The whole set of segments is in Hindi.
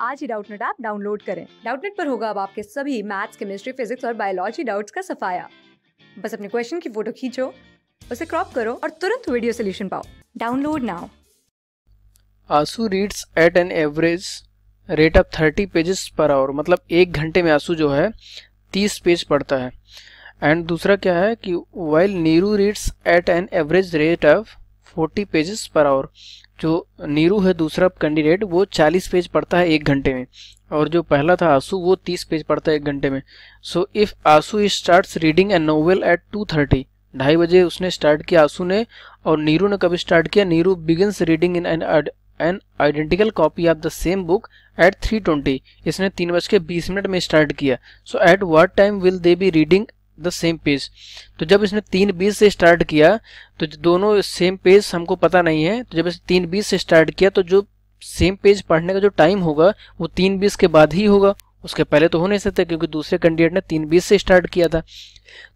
आज ही डाउटनेट ऐप डाउनलोड करें। डाउटनेट पर होगा अब आपके सभी मैथ्स, केमिस्ट्री, फिजिक्स और बायोलॉजी डाउट्स का सफाया। बस अपने क्वेश्चन की फ़ोटो खींचो, उसे क्रॉप करो और तुरंत वीडियो सोल्यूशन पाओ। Download now. Anshu reads at an average rate of thirty pages per hour मतलब एक घंटे में आँसू जो है, तीस पेज पढ़ता है। एंड दूसरा क्या है कि while Neeru reads at an average rate of forty pages per hour जो नीरू है, दूसरा कैंडिडेट, वो चालीस पेज पढ़ता है एक घंटे में। और जो पहला था आँसू, वो तीस पेज पढ़ता है एक घंटे में। So if Anshu start reading a novel at two thirty ढाई बजे उसने स्टार्ट किया आँसू ने, और नीरू ने कब स्टार्ट किया, Neeru begins reading in an an identical copy of the same book at three twenty इसने तीन बज के बीस मिनट में स्टार्ट किया। So at what time will they be reading the same page तो जब इसने तीन बीस से स्टार्ट किया तो दोनों सेम पेज हमको पता नहीं है। तो जब इसने तीन बीस से स्टार्ट किया तो जो सेम पेज पढ़ने का जो टाइम होगा, वो तीन बीस के बाद ही होगा। उसके पहले तो हो नहीं सकते, क्योंकि दूसरे कैंडिडेट ने तीन बीस से स्टार्ट किया था।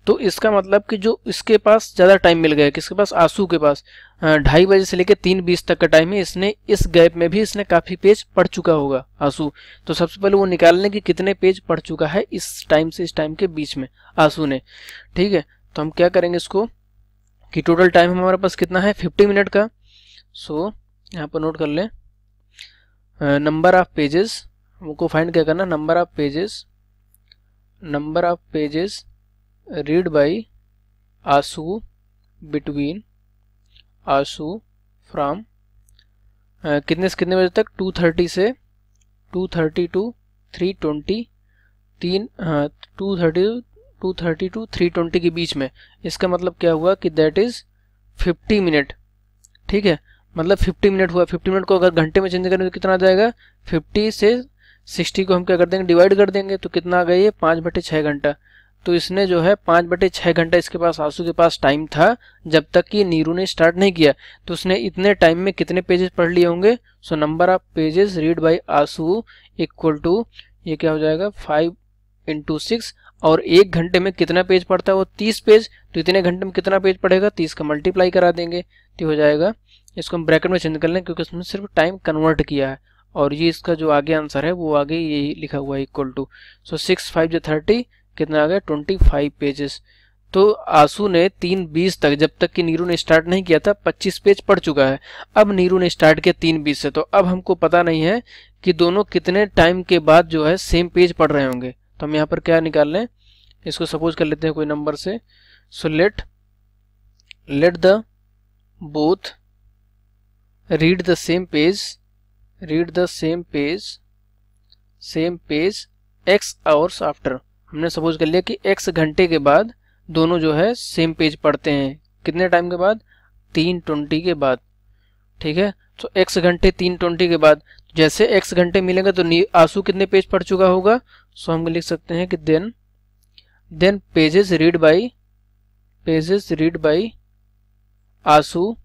तो इसका मतलब कि जो इसके पास ज़्यादा टाइम मिल गया किसके पास आँसू के पास ढाई बजे से लेकर तीन बीस तक का टाइम है, इसने इस गैप में भी इसने काफ़ी पेज पढ़ चुका होगा, आँसू। तो सबसे पहले वो निकालने की कितने पेज पढ़ चुका है, इस टाइम से इस टाइम के बीच में, आँसू ने। ठीक है तो हम क्या करेंगे इसको, कि टोटल टाइम हमारे पास कितना है फिफ्टी मिनट का। सो यहाँ पर नोट कर लें नंबर ऑफ़ पेजेस हमको फाइंड क्या करना number of pages number of pages read by Anshu between Anshu from कितने से कितने बजे तक? टू थर्टी से two thirty to three twenty तीन two thirty two thirty to three twenty के बीच में। इसका मतलब क्या हुआ कि दैट इज़ फिफ्टी मिनट ठीक है? मतलब फिफ्टी मिनट हुआ। फिफ्टी मिनट को अगर घंटे में चेंज करें तो कितना आ जाएगा? फिफ्टी से सिक्सटी को हम क्या कर देंगे? डिवाइड कर देंगे तो कितना आ गया ये? पाँच बटे छः घंटा। तो इसने जो है पाँच बटे छः घंटा इसके पास, आँसू के पास टाइम था, जब तक कि नीरू ने स्टार्ट नहीं किया। तो उसने इतने टाइम में कितने पेजेस पढ़ लिए होंगे? So number of pages read by Anshu equal to ये क्या हो जाएगा? फाइव इंटू सिक्स और एक घंटे में कितना पेज पढ़ता है वो? तीस पेज तो इतने घंटे में कितना पेज पढ़ेगा? तीस का मल्टीप्लाई करा देंगे। तो हो जाएगा। इसको हम ब्रैकेट में चेंज कर लें, क्योंकि उसमें सिर्फ़ टाइम कन्वर्ट किया है। और ये इसका जो आगे आंसर है, वो आगे यही लिखा हुआ है equal to so six five जो थर्टी कितना आ गया? ट्वेंटी फाइव पेजेस तो आँसू ने तीन बीस तक, जब तक कि नीरू ने स्टार्ट नहीं किया था, पच्चीस पेज पढ़ चुका है। अब नीरू ने स्टार्ट किया तीन बीस से तो अब हमको पता नहीं है कि दोनों कितने टाइम के बाद जो है सेम पेज पढ़ रहे होंगे। तो हम यहाँ पर क्या निकाल लें? इसको सपोज़ कर लेते हैं कोई नंबर से। So let let the both read the same page read the same page same page X hours after हमने सपोज़ कर लिया कि एक्स घंटे के बाद दोनों जो है सेम पेज पढ़ते हैं। कितने टाइम के बाद? तीन ट्वेंटी के बाद। ठीक है? तो एक्स घंटे तीन ट्वेंटी के बाद। जैसे एक्स घंटे मिलेंगे तो आँसू कितने पेज पढ़ चुका होगा? सो हम लिख सकते हैं कि then then pages read by pages read by Anshu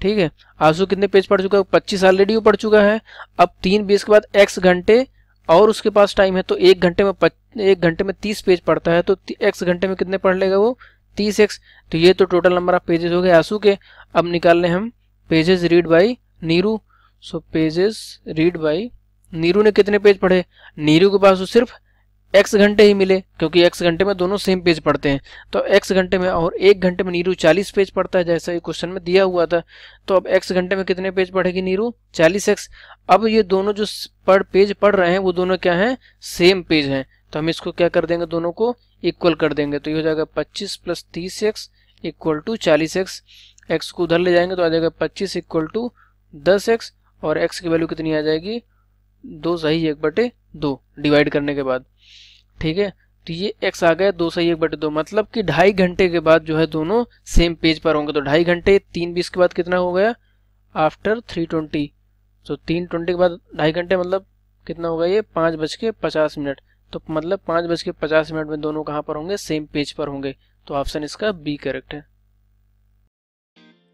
ठीक है? आँसू कितने पेज पढ़ चुका है? पच्चीस ऑलरेडी वो पढ़ चुका है। अब तीन बीस के बाद एक्स घंटे और उसके पास टाइम है तो एक घंटे में एक घंटे में तीस पेज पढ़ता है तो एक्स घंटे में कितने पढ़ लेगा वो? तीस एक्स तो ये तो टोटल नंबर ऑफ़ पेजेस हो गए आँसू के। अब निकाल लें हम। Pages read by Neeru so pages read by Neeru ने कितने पेज पढ़े? नीरू के पास तो सिर्फ़ एक्स घंटे ही मिले, क्योंकि एक्स घंटे में दोनों सेम पेज पढ़ते हैं। तो एक्स घंटे में और एक घंटे में नीरू चालीस पेज पढ़ता है, जैसा ये क्वेश्चन में दिया हुआ था। तो अब एक्स घंटे में कितने पेज पढ़ेगी नीरू? चालीस एक्स अब ये दोनों जो पढ़ पेज पढ़ रहे हैं, वो दोनों क्या हैं? सेम पेज हैं। तो हम इसको क्या कर देंगे? दोनों को इक्वल कर देंगे। तो ये हो जाएगा पच्चीस प्लस तीस एक्स इक्वल टू चालीस एक्स एक्स को उधर ले जाएँगे तो आ जाएगा पच्चीस इक्वल टू दस एक्स और एक्स की वैल्यू कितनी आ जाएगी? दो सही एक बटे दो। डिवाइड करने के बाद। ठीक है? तो ये एक्स आ गया, दो सही, एक बटे दो। मतलब कि ढाई घंटे के बाद जो है दोनों सेम पेज पर होंगे। तो ढाई घंटे, तीन बीस के बाद कितना हो गया? आफ्टर थ्री ट्वेंटी तो तीन ट्वेंटी के बाद ढाई घंटे मतलब कितना होगा ये? पाँच बज के पचास मिनट। तो मतलब पाँच बज के पचास मिनट में दोनों कहाँ पर होंगे? सेम पेज पर होंगे। तो ऑप्शन इसका बी करेक्ट है।